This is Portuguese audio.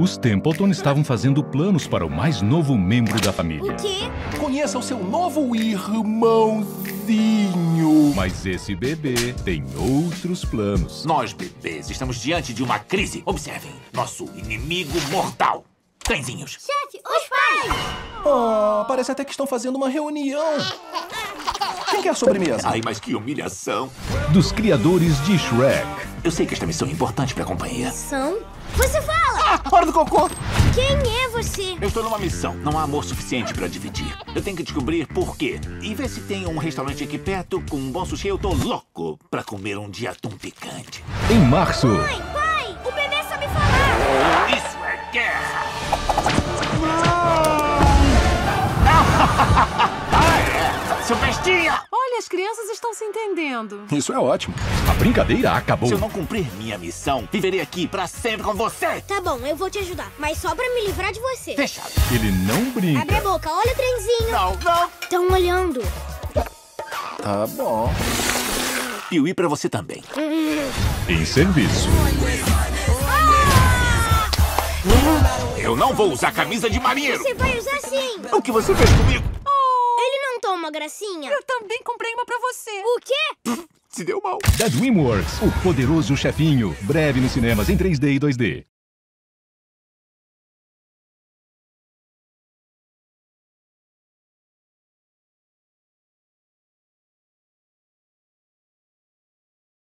Os Templeton estavam fazendo planos para o mais novo membro da família. O quê? Conheça o seu novo irmãozinho. Mas esse bebê tem outros planos. Nós, bebês, estamos diante de uma crise. Observem, nosso inimigo mortal. Trenzinhos. Chefe, os pais! Ah, parece até que estão fazendo uma reunião. Quem quer sobremesa? Ai, mas que humilhação. Dos criadores de Shrek. Eu sei que esta missão é importante pra companhia. São? Você fala! Ah, hora do cocô! Quem é você? Eu estou numa missão. Não há amor suficiente pra dividir. Eu tenho que descobrir por quê. E ver se tem um restaurante aqui perto com um bom sushi. Eu tô louco pra comer um dia tão picante. Em março, Mãe, pai, o bebê sabe falar! Isso é guerra! ah, é! Seu bestinha! As crianças estão se entendendo. Isso é ótimo. a brincadeira acabou. Se eu não cumprir minha missão, viverei aqui pra sempre com você! Tá bom, eu vou te ajudar, mas só pra me livrar de você. Fechado. Ele não Abre a brinca. boca, olha o trenzinho. Não, não! Estão olhando. Tá bom. Piuí pra você também. Em serviço. Eu não vou usar camisa de marinheiro! Você vai usar sim. O que você fez comigo? Gracinha? Eu também comprei uma pra você. O quê? Se deu mal. Da DreamWorks, o poderoso chefinho. Breve nos cinemas em 3D e 2D.